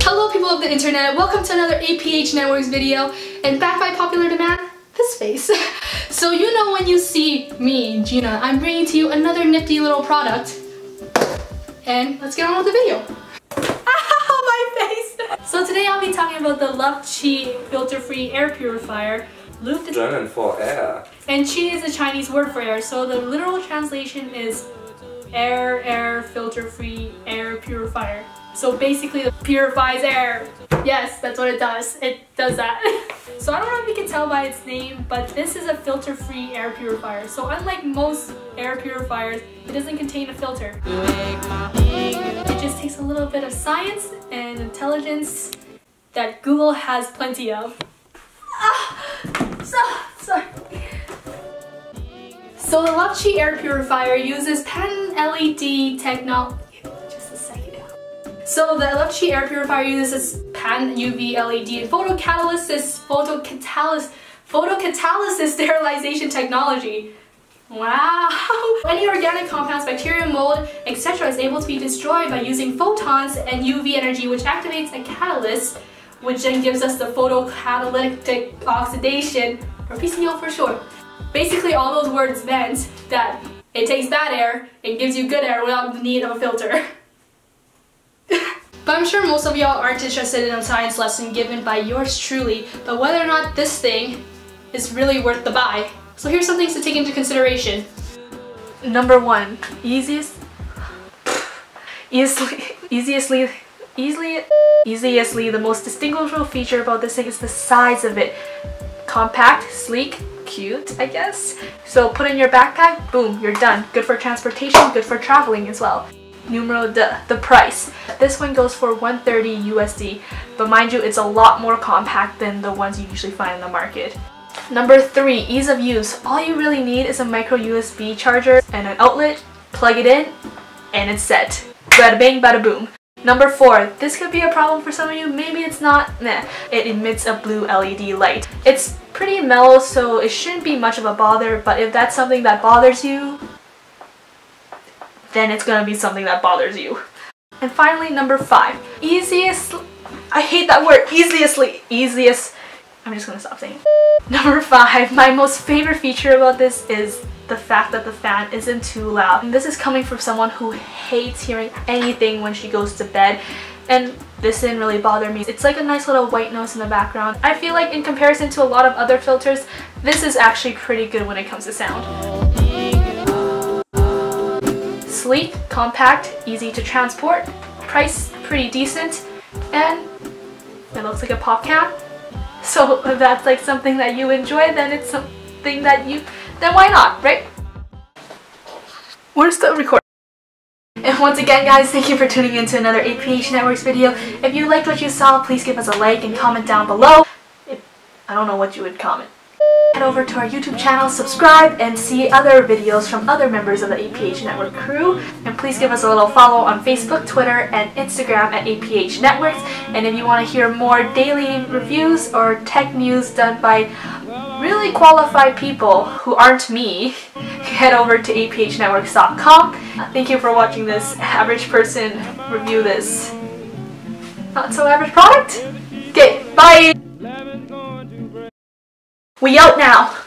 Hello people of the internet, welcome to another APH Networks video and back by popular demand, this face. so you know when you see me, Gina, I'm bringing to you another nifty little product and let's get on with the video. my face! So today I'll be talking about the Luft Qi filter-free air purifier. Luft German for air. And Qi is a Chinese word for air, so the literal translation is air, air, filter-free air purifier. So basically it purifies air. Yes, that's what it does. It does that. so I don't know if you can tell by its name, but this is a filter-free air purifier. So unlike most air purifiers, it doesn't contain a filter. It just takes a little bit of science and intelligence that Google has plenty of. Ah, so, sorry. So the Qi air purifier uses patent LED technology so the Qi air purifier uses pan UV LED photocatalysis, photocatalysis, photocatalysis sterilization technology. Wow! Any organic compounds, bacteria, mold, etc. is able to be destroyed by using photons and UV energy which activates a catalyst which then gives us the photocatalytic oxidation, or PCO for short. Basically all those words meant that it takes bad air and gives you good air without the need of a filter. But I'm sure most of y'all aren't interested in a science lesson given by yours truly, but whether or not this thing is really worth the buy. So here's some things to take into consideration. Number one, easiest, easily, easiestly, easily, easiestly, the most distinguishable feature about this thing is the size of it. Compact, sleek, cute, I guess. So put in your backpack, boom, you're done. Good for transportation, good for traveling as well numero the the price. This one goes for 130 USD, but mind you, it's a lot more compact than the ones you usually find in the market. Number three, ease of use. All you really need is a micro USB charger and an outlet, plug it in, and it's set. Bada bing, bada boom. Number four, this could be a problem for some of you, maybe it's not, meh. It emits a blue LED light. It's pretty mellow, so it shouldn't be much of a bother, but if that's something that bothers you, then it's gonna be something that bothers you. And finally, number five, easiest, I hate that word, easiestly, easiest, I'm just gonna stop saying Number five, my most favorite feature about this is the fact that the fan isn't too loud. And this is coming from someone who hates hearing anything when she goes to bed. And this didn't really bother me. It's like a nice little white noise in the background. I feel like in comparison to a lot of other filters, this is actually pretty good when it comes to sound sleek, compact, easy to transport, price pretty decent, and it looks like a pop can. So if that's like something that you enjoy, then it's something that you, then why not, right? We're still recording. And once again guys, thank you for tuning in to another APH Networks video. If you liked what you saw, please give us a like and comment down below. If, I don't know what you would comment. Head over to our YouTube channel, subscribe, and see other videos from other members of the APH Network crew. And please give us a little follow on Facebook, Twitter, and Instagram at APH Networks. And if you want to hear more daily reviews or tech news done by really qualified people who aren't me, head over to aphnetworks.com. Thank you for watching this average person review this not so average product. Okay, bye! We out now.